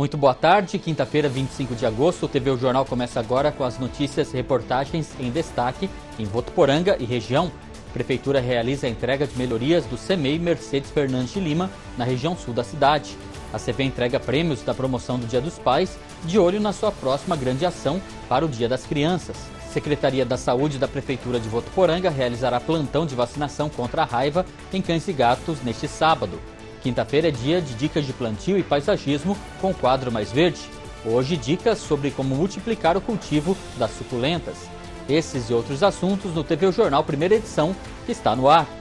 Muito boa tarde, quinta-feira, 25 de agosto. O TV o Jornal começa agora com as notícias e reportagens em destaque em Votuporanga e região. A Prefeitura realiza a entrega de melhorias do CEMEI Mercedes Fernandes de Lima, na região sul da cidade. A CV entrega prêmios da promoção do Dia dos Pais, de olho na sua próxima grande ação para o Dia das Crianças. Secretaria da Saúde da Prefeitura de Votuporanga realizará plantão de vacinação contra a raiva em cães e gatos neste sábado. Quinta-feira é dia de dicas de plantio e paisagismo com quadro mais verde. Hoje, dicas sobre como multiplicar o cultivo das suculentas. Esses e outros assuntos no TV o Jornal Primeira Edição, que está no ar.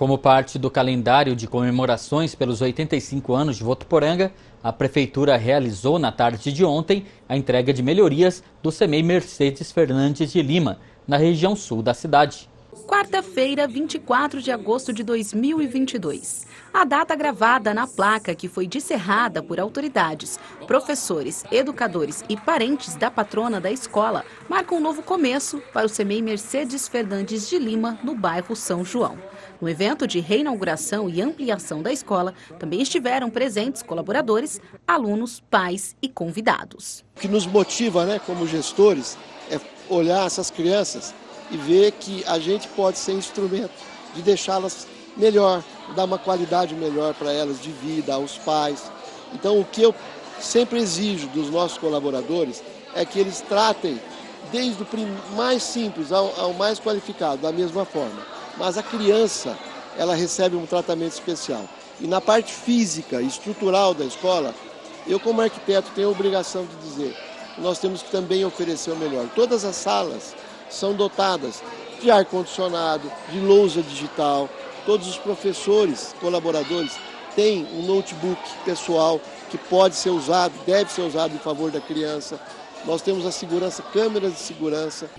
Como parte do calendário de comemorações pelos 85 anos de Votuporanga, a Prefeitura realizou na tarde de ontem a entrega de melhorias do CEMEI Mercedes Fernandes de Lima, na região sul da cidade. Quarta-feira, 24 de agosto de 2022. A data gravada na placa que foi discerrada por autoridades, professores, educadores e parentes da patrona da escola marca um novo começo para o CEMEI Mercedes Fernandes de Lima, no bairro São João. No evento de reinauguração e ampliação da escola, também estiveram presentes colaboradores, alunos, pais e convidados. O que nos motiva, né, como gestores, é olhar essas crianças e ver que a gente pode ser instrumento de deixá-las melhor, dar uma qualidade melhor para elas de vida, aos pais. Então, o que eu sempre exijo dos nossos colaboradores é que eles tratem desde o mais simples ao, ao mais qualificado da mesma forma mas a criança ela recebe um tratamento especial. E na parte física, estrutural da escola, eu como arquiteto tenho a obrigação de dizer que nós temos que também oferecer o melhor. Todas as salas são dotadas de ar-condicionado, de lousa digital, todos os professores, colaboradores, têm um notebook pessoal que pode ser usado, deve ser usado em favor da criança. Nós temos a segurança, câmeras de segurança.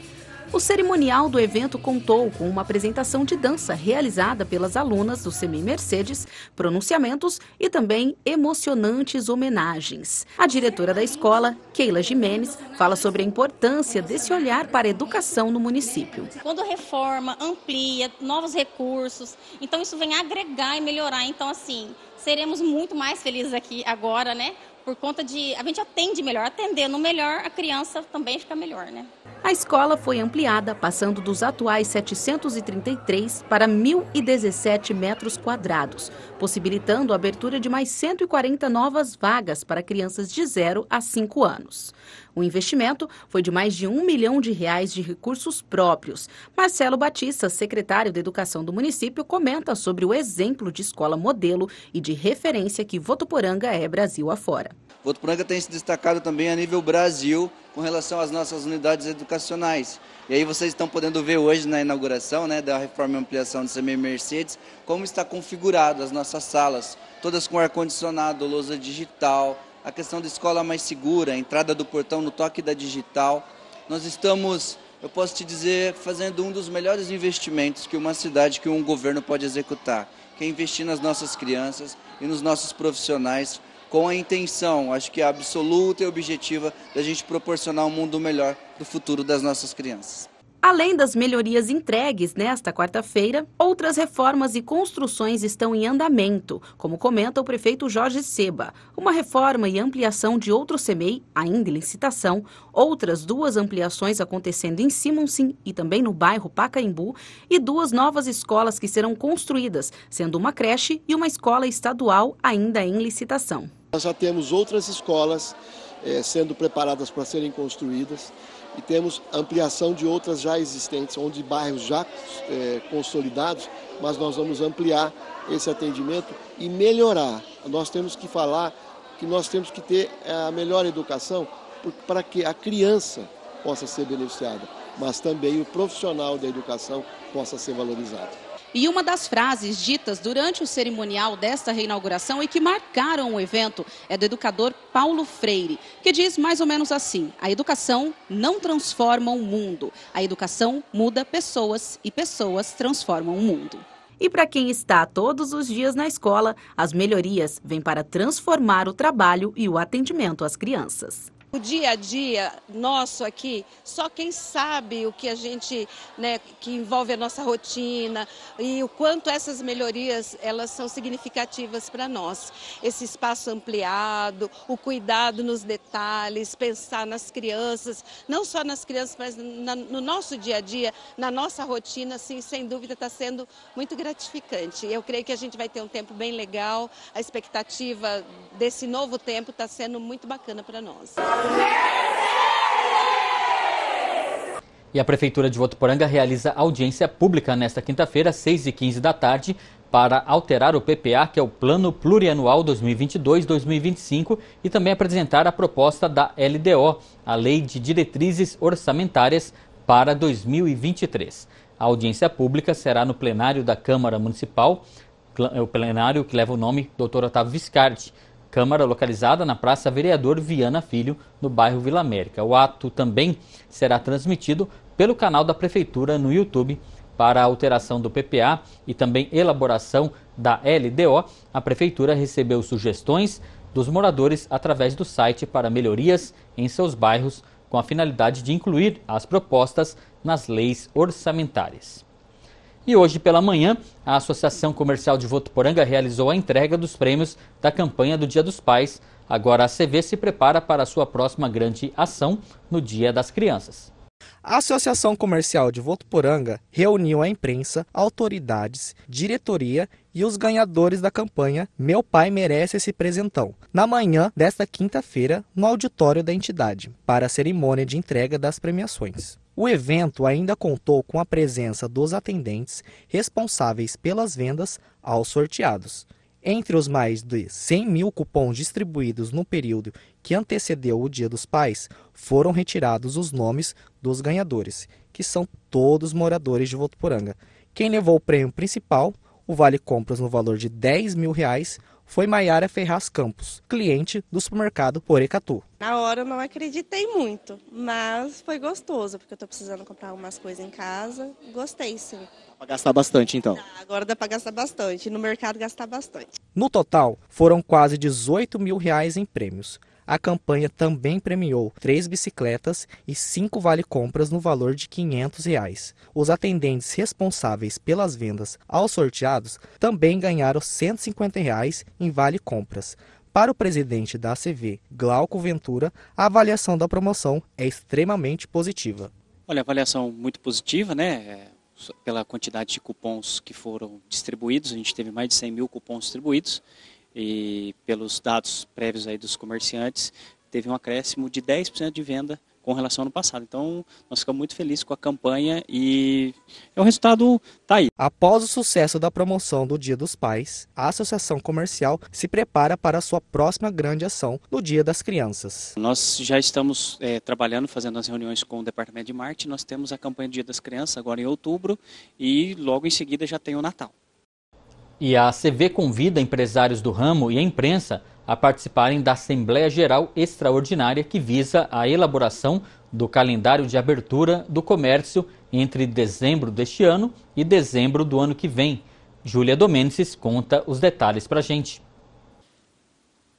O cerimonial do evento contou com uma apresentação de dança realizada pelas alunas do Semi Mercedes, pronunciamentos e também emocionantes homenagens. A diretora da escola, Keila Jimenez, fala sobre a importância desse olhar para a educação no município. Quando reforma, amplia, novos recursos, então isso vem agregar e melhorar. Então, assim, seremos muito mais felizes aqui agora, né? Por conta de. A gente atende melhor, atendendo melhor, a criança também fica melhor, né? A escola foi ampliada, passando dos atuais 733 para 1.017 metros quadrados, possibilitando a abertura de mais 140 novas vagas para crianças de 0 a 5 anos. O investimento foi de mais de um milhão de reais de recursos próprios. Marcelo Batista, secretário de Educação do município, comenta sobre o exemplo de escola modelo e de referência que Votuporanga é Brasil afora. Votuporanga tem se destacado também a nível Brasil com relação às nossas unidades educacionais. E aí vocês estão podendo ver hoje na inauguração né, da reforma e ampliação do CME Mercedes, como está configurado as nossas salas, todas com ar-condicionado, lousa digital, a questão da escola mais segura, a entrada do portão no toque da digital. Nós estamos, eu posso te dizer, fazendo um dos melhores investimentos que uma cidade, que um governo pode executar, que é investir nas nossas crianças e nos nossos profissionais com a intenção, acho que é absoluta e objetiva, da gente proporcionar um mundo melhor do futuro das nossas crianças. Além das melhorias entregues nesta quarta-feira, outras reformas e construções estão em andamento, como comenta o prefeito Jorge Seba. Uma reforma e ampliação de outro CEMEI, ainda em licitação, outras duas ampliações acontecendo em Simonsim e também no bairro Pacaembu, e duas novas escolas que serão construídas, sendo uma creche e uma escola estadual ainda em licitação. Nós já temos outras escolas é, sendo preparadas para serem construídas e temos ampliação de outras já existentes, onde bairros já é, consolidados, mas nós vamos ampliar esse atendimento e melhorar. Nós temos que falar que nós temos que ter a melhor educação para que a criança possa ser beneficiada, mas também o profissional da educação possa ser valorizado. E uma das frases ditas durante o cerimonial desta reinauguração e que marcaram o evento é do educador Paulo Freire, que diz mais ou menos assim: a educação não transforma o mundo, a educação muda pessoas e pessoas transformam o mundo. E para quem está todos os dias na escola, as melhorias vêm para transformar o trabalho e o atendimento às crianças. O dia a dia nosso aqui, só quem sabe o que a gente, né, que envolve a nossa rotina e o quanto essas melhorias elas são significativas para nós. Esse espaço ampliado, o cuidado nos detalhes, pensar nas crianças, não só nas crianças, mas na, no nosso dia a dia, na nossa rotina, assim, sem dúvida está sendo muito gratificante. Eu creio que a gente vai ter um tempo bem legal, a expectativa desse novo tempo está sendo muito bacana para nós. E a Prefeitura de Votuporanga realiza audiência pública nesta quinta-feira, 6 e 15 da tarde, para alterar o PPA, que é o Plano Plurianual 2022-2025, e também apresentar a proposta da LDO, a Lei de Diretrizes Orçamentárias para 2023. A audiência pública será no plenário da Câmara Municipal, o plenário que leva o nome Dr. Otávio Viscardi. Câmara localizada na Praça Vereador Viana Filho, no bairro Vila América. O ato também será transmitido pelo canal da Prefeitura no YouTube para a alteração do PPA e também elaboração da LDO. A Prefeitura recebeu sugestões dos moradores através do site para melhorias em seus bairros, com a finalidade de incluir as propostas nas leis orçamentárias. E hoje pela manhã, a Associação Comercial de Votuporanga realizou a entrega dos prêmios da campanha do Dia dos Pais. Agora a CV se prepara para a sua próxima grande ação no Dia das Crianças. A Associação Comercial de Votuporanga reuniu a imprensa, autoridades, diretoria e os ganhadores da campanha Meu Pai Merece Esse Presentão, na manhã desta quinta-feira, no auditório da entidade, para a cerimônia de entrega das premiações. O evento ainda contou com a presença dos atendentes responsáveis pelas vendas aos sorteados. Entre os mais de 100 mil cupons distribuídos no período que antecedeu o Dia dos Pais, foram retirados os nomes dos ganhadores, que são todos moradores de Votuporanga. Quem levou o prêmio principal, o Vale Compras no valor de 10 mil reais, foi Maiara Ferraz Campos, cliente do supermercado Porecatu. Na hora eu não acreditei muito, mas foi gostoso, porque eu estou precisando comprar umas coisas em casa. Gostei sim. Para gastar bastante então? agora dá para gastar bastante, no mercado gastar bastante. No total, foram quase 18 mil reais em prêmios. A campanha também premiou três bicicletas e cinco vale-compras no valor de 500 reais. Os atendentes responsáveis pelas vendas aos sorteados também ganharam 150 reais em vale-compras. Para o presidente da ACV, Glauco Ventura, a avaliação da promoção é extremamente positiva. Olha, avaliação muito positiva, né? É, pela quantidade de cupons que foram distribuídos, a gente teve mais de 100 mil cupons distribuídos e pelos dados prévios aí dos comerciantes, teve um acréscimo de 10% de venda com relação ao ano passado. Então, nós ficamos muito felizes com a campanha e é o resultado tá aí. Após o sucesso da promoção do Dia dos Pais, a Associação Comercial se prepara para a sua próxima grande ação no Dia das Crianças. Nós já estamos é, trabalhando, fazendo as reuniões com o Departamento de Marketing. Nós temos a campanha do Dia das Crianças agora em outubro e logo em seguida já tem o Natal. E a CV convida empresários do ramo e a imprensa a participarem da Assembleia Geral Extraordinária que visa a elaboração do calendário de abertura do comércio entre dezembro deste ano e dezembro do ano que vem. Júlia Domenses conta os detalhes para a gente.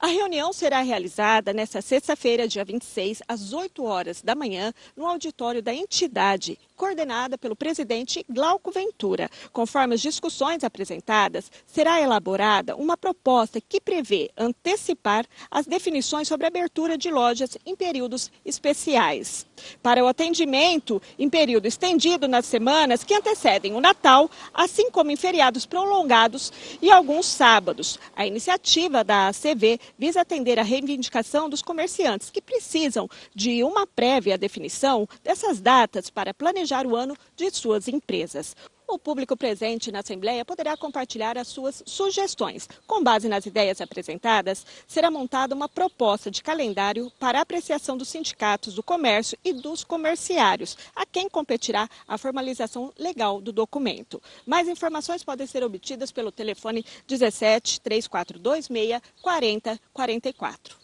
A reunião será realizada nesta sexta-feira, dia 26, às 8 horas da manhã, no auditório da entidade, coordenada pelo presidente Glauco Ventura. Conforme as discussões apresentadas, será elaborada uma proposta que prevê antecipar as definições sobre abertura de lojas em períodos especiais. Para o atendimento em período estendido nas semanas que antecedem o Natal, assim como em feriados prolongados e alguns sábados. A iniciativa da ACV visa atender a reivindicação dos comerciantes que precisam de uma prévia definição dessas datas para planejar o ano de suas empresas. O público presente na Assembleia poderá compartilhar as suas sugestões. Com base nas ideias apresentadas, será montada uma proposta de calendário para apreciação dos sindicatos do comércio e dos comerciários, a quem competirá a formalização legal do documento. Mais informações podem ser obtidas pelo telefone 17 3426 4044.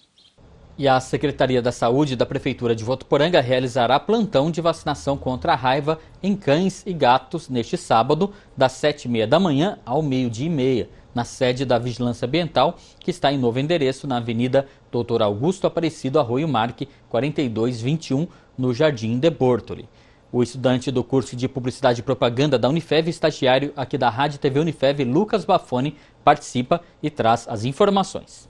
E a Secretaria da Saúde da Prefeitura de Votuporanga realizará plantão de vacinação contra a raiva em cães e gatos neste sábado, das 7h30 da manhã ao meio-dia e meia, na sede da Vigilância Ambiental, que está em novo endereço na Avenida Doutor Augusto Aparecido Arroio Marque, 4221, no Jardim de Bortoli. O estudante do curso de Publicidade e Propaganda da Unifev, estagiário aqui da Rádio TV Unifev, Lucas Bafone, participa e traz as informações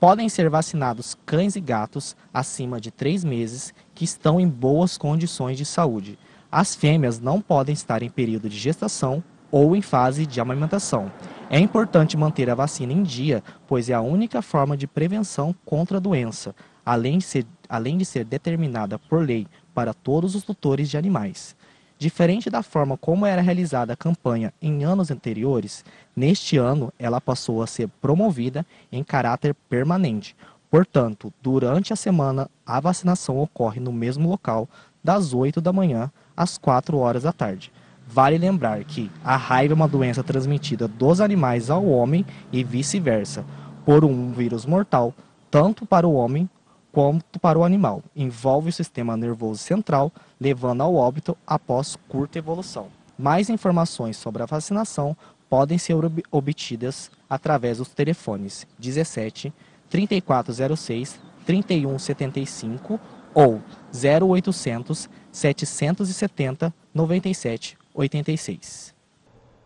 podem ser vacinados cães e gatos acima de 3 meses que estão em boas condições de saúde. As fêmeas não podem estar em período de gestação ou em fase de amamentação. É importante manter a vacina em dia, pois é a única forma de prevenção contra a doença, além de ser, além de ser determinada por lei para todos os tutores de animais. Diferente da forma como era realizada a campanha em anos anteriores, neste ano ela passou a ser promovida em caráter permanente. Portanto, durante a semana, a vacinação ocorre no mesmo local, das 8 da manhã às 4 horas da tarde. Vale lembrar que a raiva é uma doença transmitida dos animais ao homem e vice-versa, por um vírus mortal, tanto para o homem quanto para o animal. Envolve o sistema nervoso central, levando ao óbito após curta evolução. Mais informações sobre a vacinação podem ser obtidas através dos telefones 17 3406 3175 ou 0800 770 97 86.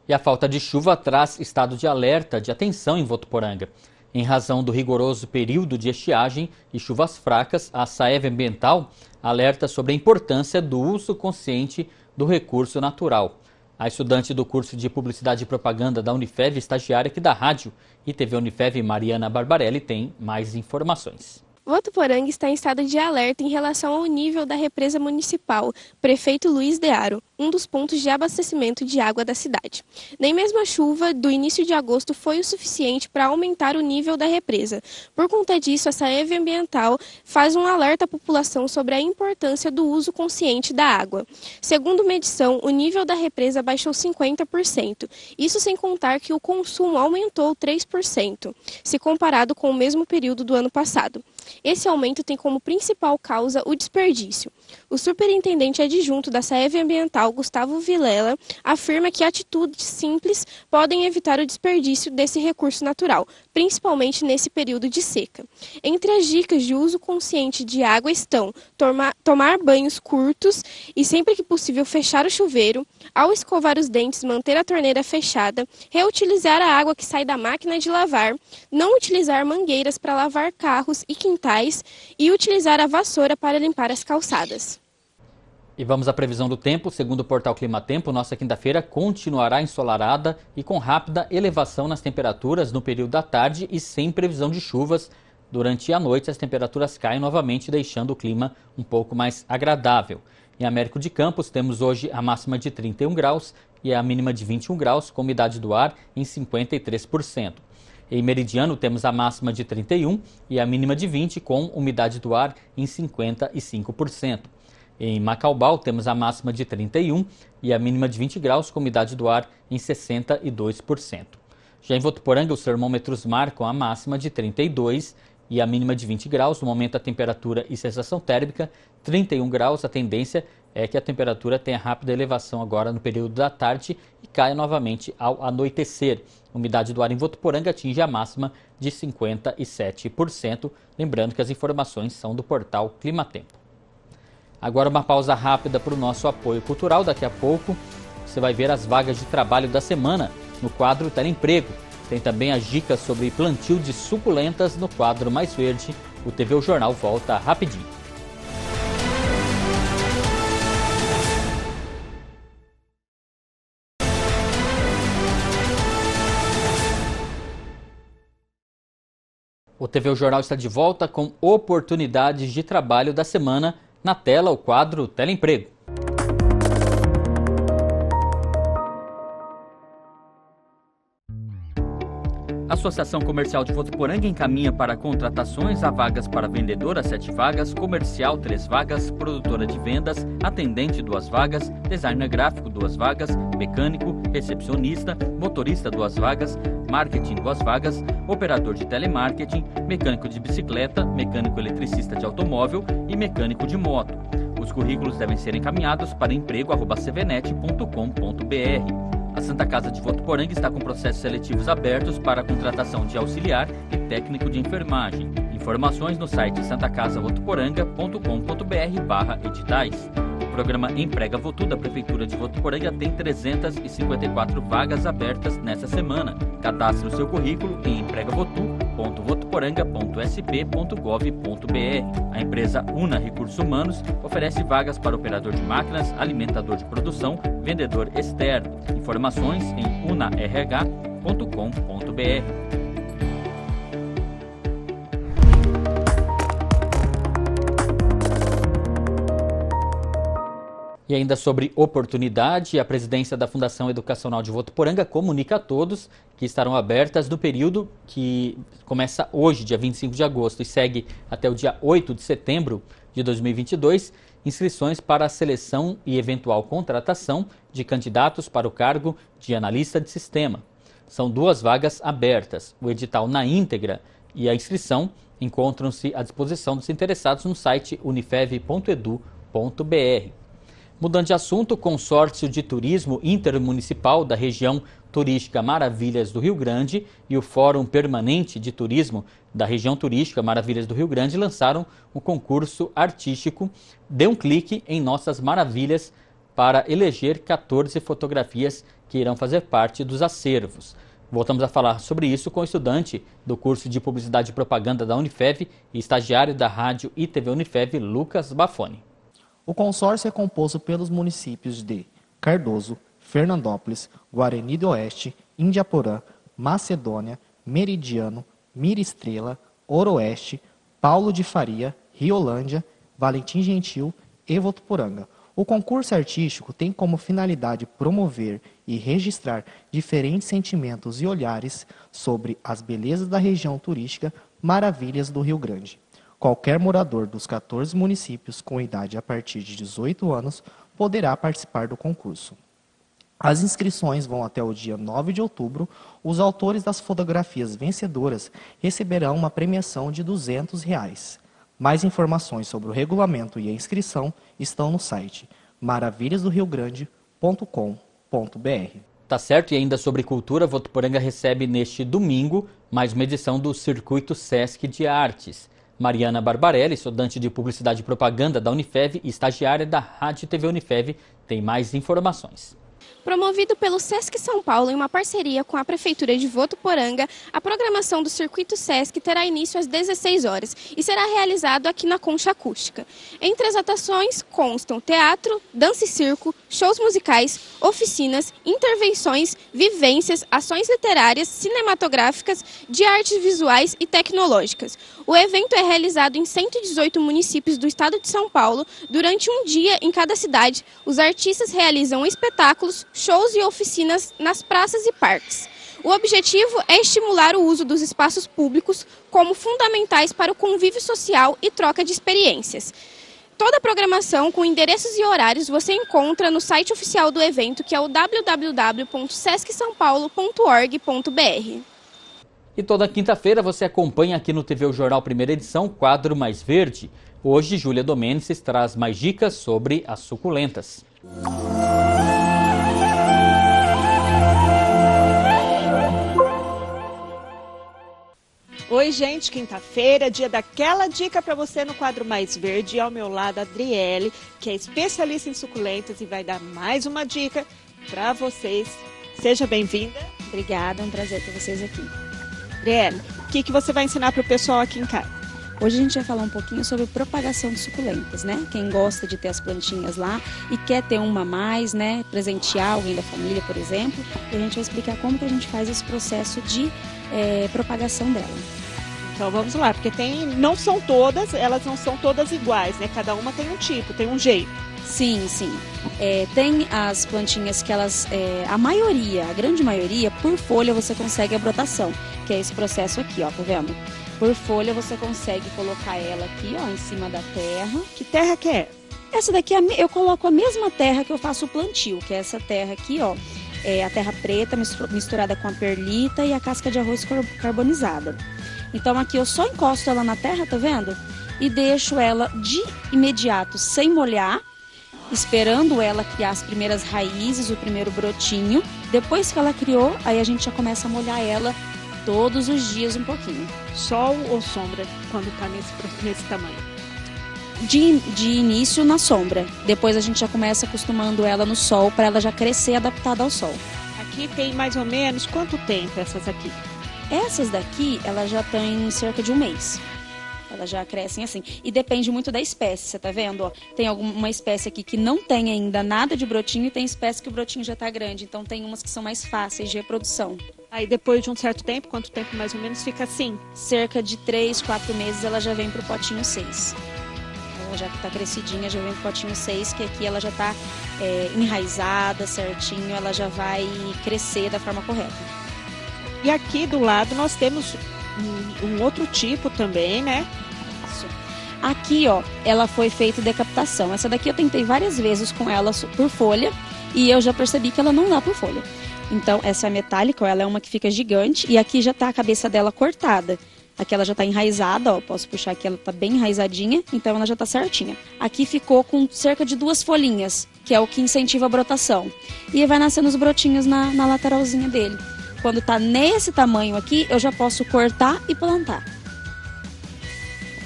E a falta de chuva traz estado de alerta de atenção em Votuporanga. Em razão do rigoroso período de estiagem e chuvas fracas, a SAEV Ambiental alerta sobre a importância do uso consciente do recurso natural. A estudante do curso de Publicidade e Propaganda da Unifev, estagiária aqui da rádio e TV Unifev, Mariana Barbarelli, tem mais informações. Votuporanga está em estado de alerta em relação ao nível da represa municipal, prefeito Luiz Dearo, um dos pontos de abastecimento de água da cidade. Nem mesmo a chuva do início de agosto foi o suficiente para aumentar o nível da represa. Por conta disso, a Saev Ambiental faz um alerta à população sobre a importância do uso consciente da água. Segundo medição, o nível da represa baixou 50%, isso sem contar que o consumo aumentou 3%, se comparado com o mesmo período do ano passado. Esse aumento tem como principal causa o desperdício. O superintendente adjunto da SAEV Ambiental, Gustavo Vilela, afirma que atitudes simples podem evitar o desperdício desse recurso natural, principalmente nesse período de seca. Entre as dicas de uso consciente de água estão tomar, tomar banhos curtos e, sempre que possível, fechar o chuveiro, ao escovar os dentes, manter a torneira fechada, reutilizar a água que sai da máquina de lavar, não utilizar mangueiras para lavar carros e quintais e utilizar a vassoura para limpar as calçadas. E vamos à previsão do tempo. Segundo o portal Clima Tempo, nossa quinta-feira continuará ensolarada e com rápida elevação nas temperaturas no período da tarde e sem previsão de chuvas. Durante a noite, as temperaturas caem novamente, deixando o clima um pouco mais agradável. Em Américo de Campos, temos hoje a máxima de 31 graus e a mínima de 21 graus, com umidade do ar em 53%. Em Meridiano, temos a máxima de 31 e a mínima de 20, com umidade do ar em 55%. Em Macaubal, temos a máxima de 31 e a mínima de 20 graus, com umidade do ar em 62%. Já em Votuporanga, os termômetros marcam a máxima de 32 e a mínima de 20 graus. No momento, a temperatura e sensação térmica 31 graus. A tendência é que a temperatura tenha rápida elevação agora no período da tarde e caia novamente ao anoitecer. A umidade do ar em Votuporanga atinge a máxima de 57%. Lembrando que as informações são do portal Climatempo. Agora uma pausa rápida para o nosso apoio cultural. Daqui a pouco você vai ver as vagas de trabalho da semana no quadro Emprego. Tem também as dicas sobre plantio de suculentas no quadro Mais Verde. O TV o Jornal volta rapidinho. O TV o Jornal está de volta com oportunidades de trabalho da semana na tela, o quadro Teleemprego. A Associação Comercial de Votuporanga encaminha para contratações a vagas para vendedora, sete vagas, comercial, três vagas, produtora de vendas, atendente, duas vagas, designer gráfico, duas vagas, mecânico, recepcionista, motorista, duas vagas, marketing, duas vagas, operador de telemarketing, mecânico de bicicleta, mecânico eletricista de automóvel e mecânico de moto. Os currículos devem ser encaminhados para emprego.cvnet.com.br. A Santa Casa de Votuporanga está com processos seletivos abertos para a contratação de auxiliar e técnico de enfermagem. Informações no site santacasavotuporanga.com.br editais. O programa Emprega Votu da Prefeitura de Votuporanga tem 354 vagas abertas nessa semana. Cadastre o seu currículo em empregavotu.votuporanga.sp.gov.br. A empresa Una Recursos Humanos oferece vagas para operador de máquinas, alimentador de produção, vendedor externo. Informações em unarh.com.br. E ainda sobre oportunidade, a presidência da Fundação Educacional de Votuporanga comunica a todos que estarão abertas no período que começa hoje, dia 25 de agosto, e segue até o dia 8 de setembro de 2022, inscrições para a seleção e eventual contratação de candidatos para o cargo de analista de sistema. São duas vagas abertas. O edital na íntegra e a inscrição encontram-se à disposição dos interessados no site unifev.edu.br. Mudando de assunto, o Consórcio de Turismo Intermunicipal da região turística Maravilhas do Rio Grande e o Fórum Permanente de Turismo da região turística Maravilhas do Rio Grande lançaram um concurso artístico Dê um clique em Nossas Maravilhas para eleger 14 fotografias que irão fazer parte dos acervos. Voltamos a falar sobre isso com o estudante do curso de Publicidade e Propaganda da Unifev e estagiário da rádio e TV Unifev, Lucas Bafoni. O consórcio é composto pelos municípios de Cardoso, Fernandópolis, Guarani do Oeste, Indiaporã, Macedônia, Meridiano, Miristrela, Oroeste, Paulo de Faria, Riolândia, Valentim Gentil e Votuporanga. O concurso artístico tem como finalidade promover e registrar diferentes sentimentos e olhares sobre as belezas da região turística Maravilhas do Rio Grande. Qualquer morador dos 14 municípios com idade a partir de 18 anos poderá participar do concurso. As inscrições vão até o dia 9 de outubro. Os autores das fotografias vencedoras receberão uma premiação de 200 reais. Mais informações sobre o regulamento e a inscrição estão no site maravilhasdoriogrande.com.br. Tá certo, e ainda sobre cultura, Votuporanga recebe neste domingo mais uma edição do Circuito Sesc de Artes. Mariana Barbarelli, estudante de Publicidade e Propaganda da Unifev e estagiária da Rádio TV Unifev, tem mais informações. Promovido pelo Sesc São Paulo em uma parceria com a Prefeitura de Votuporanga, a programação do Circuito Sesc terá início às 16 horas e será realizado aqui na Concha Acústica. Entre as atrações constam teatro, dança e circo, shows musicais, oficinas, intervenções, vivências, ações literárias, cinematográficas, de artes visuais e tecnológicas. O evento é realizado em 118 municípios do estado de São Paulo. Durante um dia em cada cidade, os artistas realizam espetáculos, shows e oficinas nas praças e parques. O objetivo é estimular o uso dos espaços públicos como fundamentais para o convívio social e troca de experiências. Toda a programação com endereços e horários você encontra no site oficial do evento, que é o www.sescsauPaulo.org.br. E toda quinta-feira você acompanha aqui no TV o Jornal Primeira Edição, quadro Mais Verde. Hoje, Júlia Domênices traz mais dicas sobre as suculentas. Oi, gente, quinta-feira, dia daquela dica para você no quadro Mais Verde. E ao meu lado, a Adriele, que é especialista em suculentas e vai dar mais uma dica para vocês. Seja bem-vinda. Obrigada, é um prazer ter vocês aqui. Adriele, o que, que você vai ensinar para o pessoal aqui em casa? Hoje a gente vai falar um pouquinho sobre propagação de suculentas, né? Quem gosta de ter as plantinhas lá e quer ter uma a mais, né? Presentear alguém da família, por exemplo. E a gente vai explicar como que a gente faz esse processo de é, propagação dela. Então vamos lá, porque tem, não são todas, elas não são todas iguais, né? Cada uma tem um tipo, tem um jeito. Sim, sim. É, tem as plantinhas que elas, é, a maioria, a grande maioria, por folha você consegue a brotação, que é esse processo aqui, ó, tá vendo? Por folha você consegue colocar ela aqui, ó, em cima da terra. Que terra que é? Essa daqui é eu coloco a mesma terra que eu faço o plantio, que é essa terra aqui, ó. É a terra preta misturada com a perlita e a casca de arroz carbonizada. Então aqui eu só encosto ela na terra, tá vendo? E deixo ela de imediato, sem molhar, esperando ela criar as primeiras raízes, o primeiro brotinho. Depois que ela criou, aí a gente já começa a molhar ela todos os dias um pouquinho. Sol ou sombra quando está nesse, nesse tamanho? De, de início na sombra. Depois a gente já começa acostumando ela no sol para ela já crescer adaptada ao sol. Aqui tem mais ou menos quanto tempo essas aqui? Essas daqui, elas já têm cerca de um mês. Elas já crescem assim. E depende muito da espécie, você tá vendo? Ó, tem alguma espécie aqui que não tem ainda nada de brotinho e tem espécie que o brotinho já está grande. Então tem umas que são mais fáceis de reprodução. Aí depois de um certo tempo, quanto tempo mais ou menos fica assim? Cerca de 3, 4 meses ela já vem pro potinho 6. Ela já está crescidinha, já vem pro potinho 6, que aqui ela já está é, enraizada certinho, ela já vai crescer da forma correta. E aqui do lado nós temos um, um outro tipo também, né? Aqui, ó, ela foi feita decapitação. Essa daqui eu tentei várias vezes com ela por folha e eu já percebi que ela não dá por folha. Então, essa é metálica, ó, ela é uma que fica gigante e aqui já tá a cabeça dela cortada. Aqui ela já está enraizada, ó, posso puxar aqui, ela está bem enraizadinha, então ela já está certinha. Aqui ficou com cerca de duas folhinhas, que é o que incentiva a brotação. E vai nascendo os brotinhos na, na lateralzinha dele. Quando está nesse tamanho aqui, eu já posso cortar e plantar.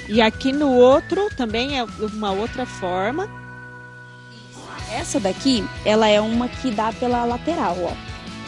E aqui no outro também é uma outra forma. Essa daqui, ela é uma que dá pela lateral, ó.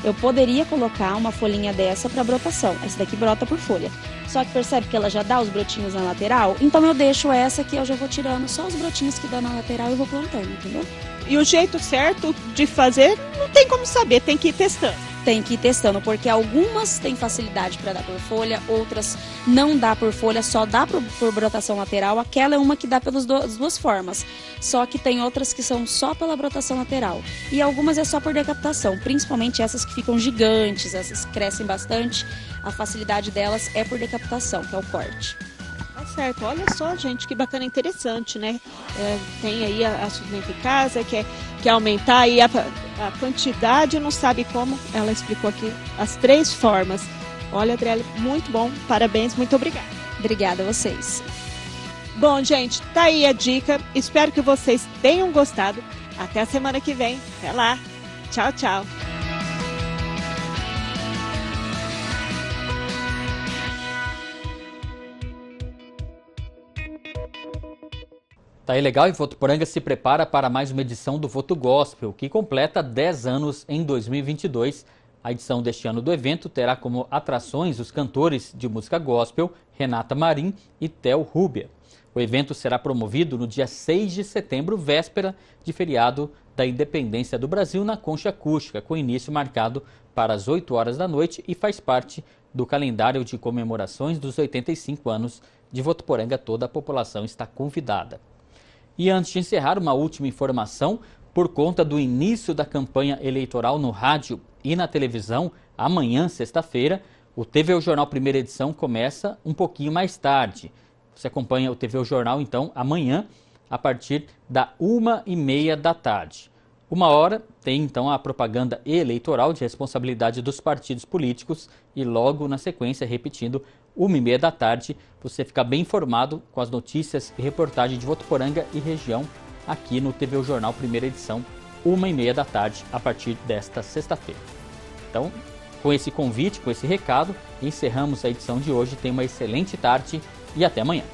Eu poderia colocar uma folhinha dessa para brotação. Essa daqui brota por folha. Só que percebe que ela já dá os brotinhos na lateral? Então eu deixo essa que eu já vou tirando só os brotinhos que dá na lateral e vou plantando, entendeu? E o jeito certo de fazer não tem como saber, tem que ir testando tem que ir testando, porque algumas têm facilidade para dar por folha, outras não dá por folha, só dá por, por brotação lateral. Aquela é uma que dá pelas duas, duas formas, só que tem outras que são só pela brotação lateral. E algumas é só por decapitação, principalmente essas que ficam gigantes, essas que crescem bastante, a facilidade delas é por decapitação, que é o corte. Tá certo. Olha só, gente, que bacana, interessante, né? É, tem aí a, a Sustento em Casa, quer, quer aumentar aí a, a quantidade, não sabe como. Ela explicou aqui as três formas. Olha, Adriele, muito bom. Parabéns, muito obrigada. Obrigada a vocês. Bom, gente, tá aí a dica. Espero que vocês tenham gostado. Até a semana que vem. Até lá. Tchau, tchau. Tá aí legal e Votuporanga se prepara para mais uma edição do Voto Gospel, que completa 10 anos em 2022. A edição deste ano do evento terá como atrações os cantores de música gospel Renata Marim e Theo Rubia. O evento será promovido no dia 6 de setembro, véspera de feriado da Independência do Brasil na Concha Acústica, com início marcado para as 8 horas da noite e faz parte do calendário de comemorações dos 85 anos de Votuporanga. Toda a população está convidada. E antes de encerrar, uma última informação: por conta do início da campanha eleitoral no rádio e na televisão, amanhã, sexta-feira, o TV o Jornal Primeira Edição começa um pouquinho mais tarde. Você acompanha o TV o Jornal, então, amanhã, a partir da uma e meia da tarde. Uma hora tem então a propaganda eleitoral de responsabilidade dos partidos políticos e logo na sequência, repetindo, uma e meia da tarde, você fica bem informado com as notícias e reportagens de Votuporanga e região aqui no TV o Jornal, primeira edição, uma e meia da tarde, a partir desta sexta-feira. Então, com esse convite, com esse recado, encerramos a edição de hoje. Tenha uma excelente tarde e até amanhã.